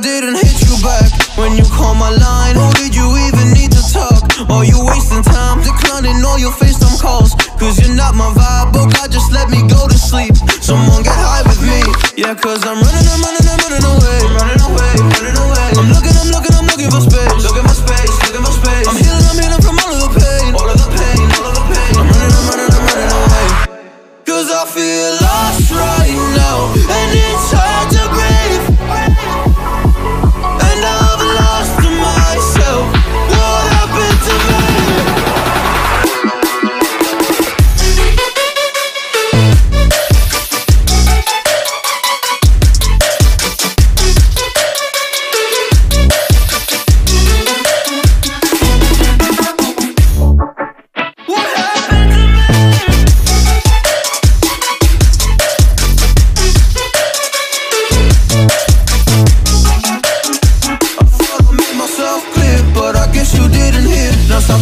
didn't hit you back when you called my line? Or did you even need to talk? Or you wasting time declining all your FaceTime calls? Cause you're not my vibe, but God just let me go to sleep. Someone get high with me. Yeah, cause I'm running, I'm running, I'm running away. Running away, running away. I'm looking, I'm looking, I'm. Looking for space, Stop